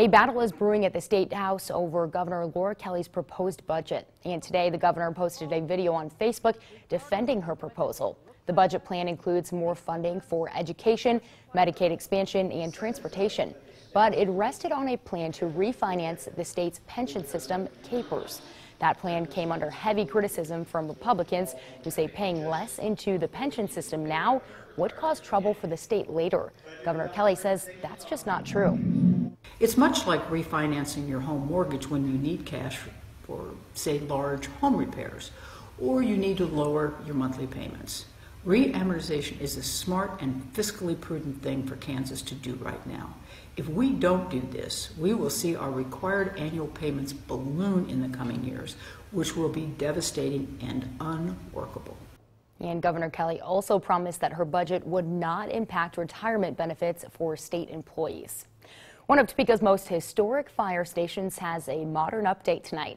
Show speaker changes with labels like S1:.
S1: A battle is brewing at the State House over Governor Laura Kelly's proposed budget. And today, the governor posted a video on Facebook defending her proposal. The budget plan includes more funding for education, Medicaid expansion, and transportation. But it rested on a plan to refinance the state's pension system, KPERS. That plan came under heavy criticism from Republicans who say paying less into the pension system now would cause trouble for the state later. Governor Kelly says that's just not true.
S2: It's much like refinancing your home mortgage when you need cash for, say, large home repairs, or you need to lower your monthly payments. Reamortization is a smart and fiscally prudent thing for Kansas to do right now. If we don't do this, we will see our required annual payments balloon in the coming years, which will be devastating and unworkable.
S1: And Governor Kelly also promised that her budget would not impact retirement benefits for state employees. One of Topeka's most historic fire stations has a modern update tonight.